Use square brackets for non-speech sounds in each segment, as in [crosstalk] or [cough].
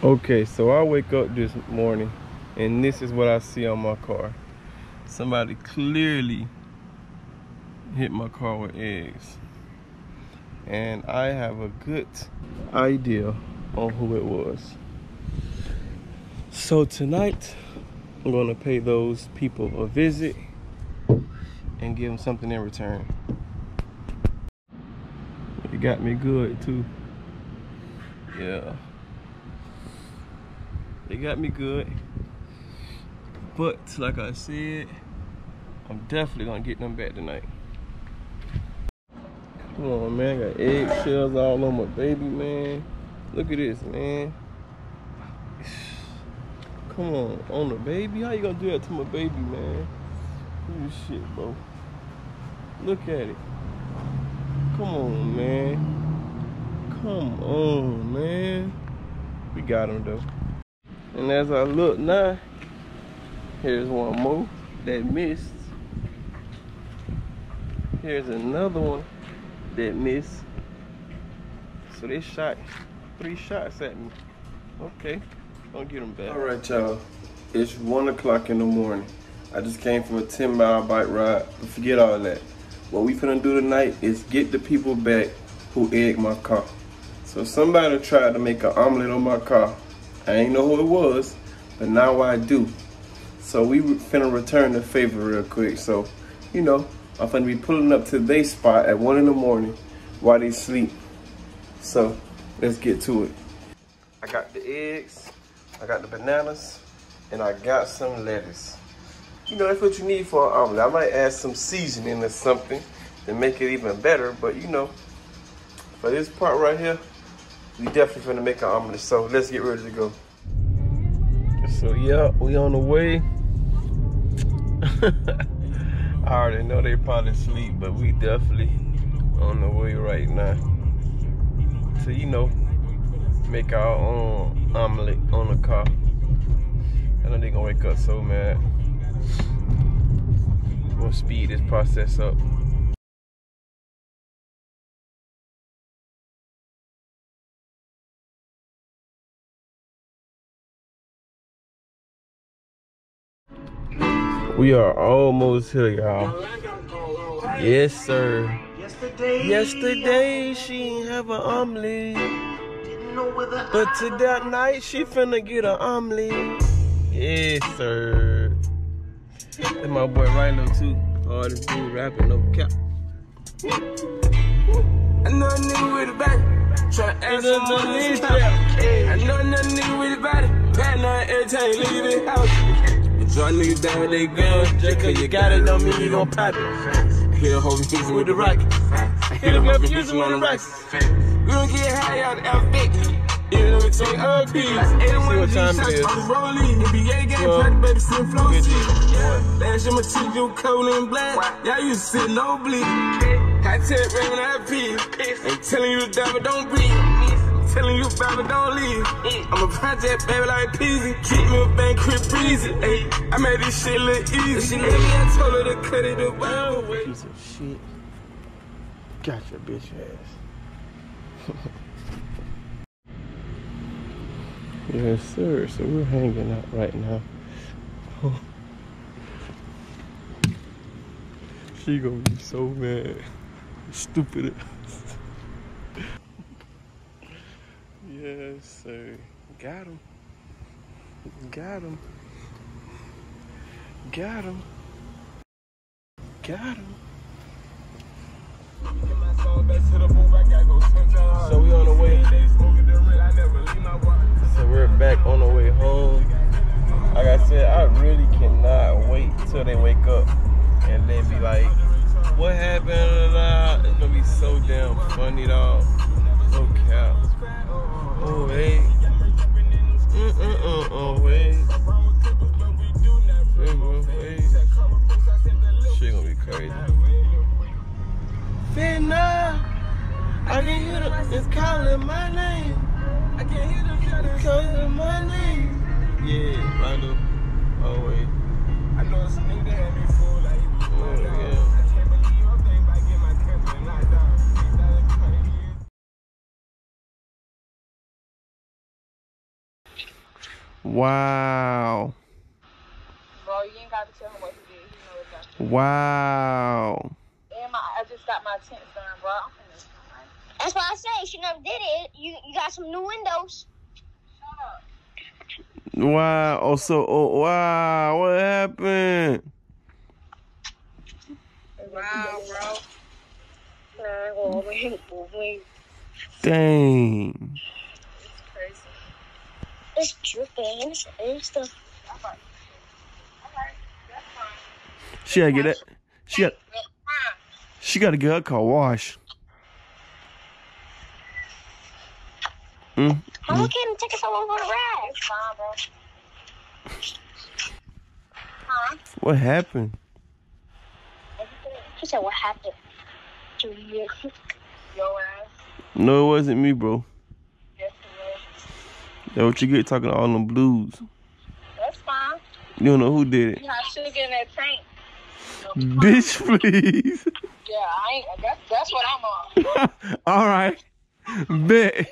Okay, so I wake up this morning and this is what I see on my car. Somebody clearly hit my car with eggs. And I have a good idea on who it was. So tonight, I'm gonna pay those people a visit and give them something in return. It got me good too. Yeah. They got me good. But like I said, I'm definitely gonna get them back tonight. Come on, man. I got eggshells all on my baby, man. Look at this, man. Come on, on the baby? How you gonna do that to my baby, man? Look at this shit, bro. Look at it. Come on, man. Come on, man. We got him, though. And as I look now, here's one more that missed. Here's another one that missed. So they shot three shots at me. Okay, I'll get them back. All right, y'all. It's one o'clock in the morning. I just came from a 10 mile bike ride, but forget all that. What we finna do tonight is get the people back who egged my car. So somebody tried to make an omelet on my car I ain't know who it was, but now I do. So we finna return the favor real quick. So, you know, I'm finna be pulling up to their spot at one in the morning while they sleep. So let's get to it. I got the eggs, I got the bananas, and I got some lettuce. You know, that's what you need for an omelet. I might add some seasoning or something to make it even better, but you know, for this part right here, we definitely finna make an omelet. So let's get ready to go. So yeah, we on the way. [laughs] I already know they probably sleep, but we definitely on the way right now. So you know, make our own omelet on the car. I know they gonna wake up so mad. We'll speed this process up. We are almost here, y'all. Yes, sir. Yesterday, she ain't have an omelet. But today night she finna get an omelet. Yes, sir. And my boy Rhino too. All this dude rapping no cap. I know nigga with a back. Try to ask some house. Drop niggas down with they. Just cause you got it don't mean you gon' pop it. Hit a whole bitch with the rocket. Hit a whole bitch on the rocks. We don't get high out outfit. Yeah, let me take up peace. See what time it is. NBA game, well, baby, sit flow Last year my teeth, you cold and black. Y'all used to sit no bleed. I tell it, ring that piece. Ain't telling you to die, but don't breathe telling you, baby, don't leave. I'm a project, baby, like Peasy. Keep me a bank, crib breezy. Ay, I made this shit look easy. She let me, I told her to cut it away. Piece of shit. Got your bitch ass. [laughs] yes, sir. So we're hanging out right now. [laughs] she gonna be so mad. Stupid. Yes, sir. Got him. Got him. Got him. Got him. So we on the way. So we're back on the way home. Like I said, I really cannot wait till they wake up and then be like, what happened? It's gonna be so damn funny, dog. No cap wait. Mm mm mm oh wait. Shit be crazy. Finna, I can hear them. It's calling my name. I can hear them calling my name. Yeah, I know. Oh wait. I know it's a nigga that had me Wow. Bro, you ain't got to tell him what he did. He know exactly. Wow. And my, I just got my tents done, bro. I'm finna. That's why I say she never did it. You you got some new windows. Wow. Oh, so, oh, wow. What happened? Wow, bro. Nah, well, we, we, Dang. It's crazy. it's and, stuff. Alright. Alright. That's fine. She gotta get that. She got. She gotta get her car washed. Mm. Mm. take us all over the ride? It's fine, bro. Huh? What happened? He said, what happened to you? Your ass. No, it wasn't me, bro. It That what you get talking all them blues. That's fine. You don't know who did it. You have sugar in that tank. Bitch, please. [laughs] Yeah, I ain't. That's, that's what I'm on. [laughs] all right. Bet.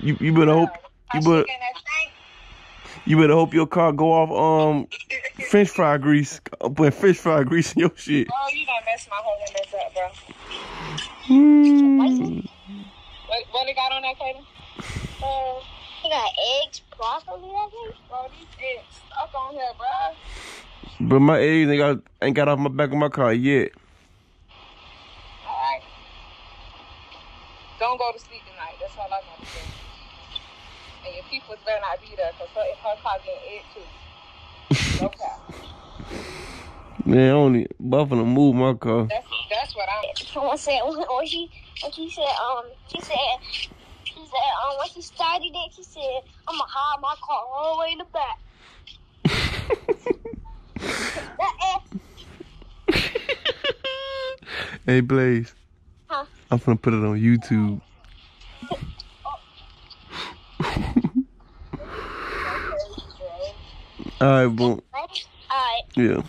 You you better hope you better sugar in that tank. you better hope your car go off um French fry grease. Put French fry grease in your shit. Oh, you done messed my whole mess up, bro. Mm. What, what they got on that, Kaden? Uh, he got eggs, broccoli, that thing. Bro, these eggs stuck on here, bro. But my eggs ain't got ain't got off my back of my car yet. Alright. Don't go to sleep tonight. That's all I got to say. And your people better not be there because her, her car getting egg too. No cap. [laughs] Man, only Buffalo move my car. That's, that's what I'm. Someone said [laughs] when, when she when she said um she said she said um when she started it she said I'm gonna hide my car all the way in the back. [laughs] hey Blaze. Huh? I'm gonna put it on YouTube. [laughs] Alright, boom. Alright. Yeah.